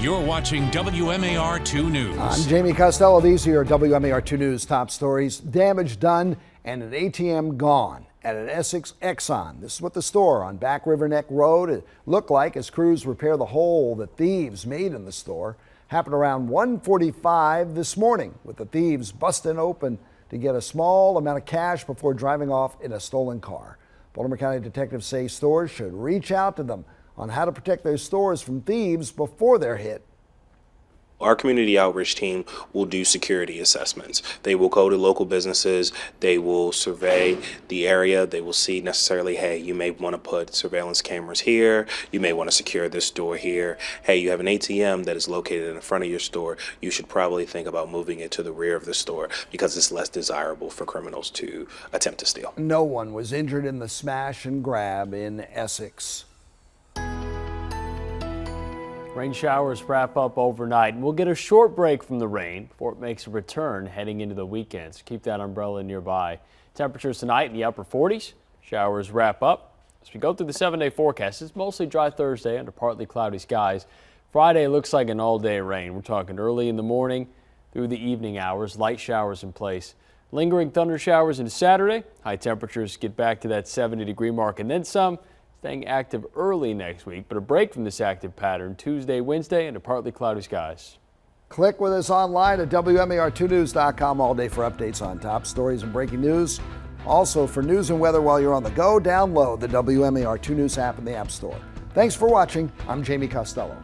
You're watching WMAR 2 News. I'm Jamie Costello. These are your WMAR 2 News top stories. Damage done and an ATM gone at an Essex Exxon. This is what the store on Back River Neck Road looked like as crews repair the hole that thieves made in the store. Happened around 1:45 this morning with the thieves busting open to get a small amount of cash before driving off in a stolen car. Baltimore County detectives say stores should reach out to them on how to protect those stores from thieves before they're hit. Our community outreach team will do security assessments. They will go to local businesses, they will survey the area, they will see necessarily, hey, you may want to put surveillance cameras here, you may want to secure this door here. Hey, you have an ATM that is located in the front of your store, you should probably think about moving it to the rear of the store because it's less desirable for criminals to attempt to steal. No one was injured in the smash and grab in Essex. Rain showers wrap up overnight, and we'll get a short break from the rain before it makes a return heading into the weekend. So keep that umbrella nearby. Temperatures tonight in the upper 40s. Showers wrap up. As we go through the seven-day forecast, it's mostly dry Thursday under partly cloudy skies. Friday looks like an all-day rain. We're talking early in the morning through the evening hours, light showers in place. Lingering thunder showers into Saturday. High temperatures get back to that 70 degree mark and then some staying active early next week, but a break from this active pattern Tuesday, Wednesday, and a partly cloudy skies. Click with us online at WMAR2News.com all day for updates on top stories and breaking news. Also, for news and weather while you're on the go, download the WMAR 2 News app in the App Store. Thanks for watching. I'm Jamie Costello.